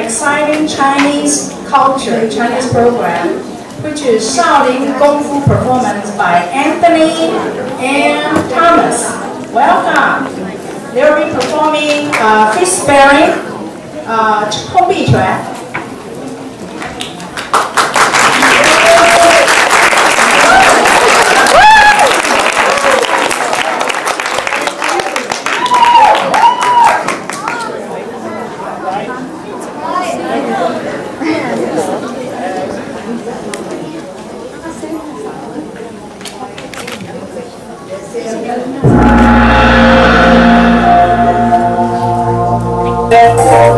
exciting Chinese culture, Chinese program, which is Shaolin Kung Fu performance by Anthony and Thomas. Welcome. They'll be performing uh, fist bearing, uh, 空臂拳. Thank you.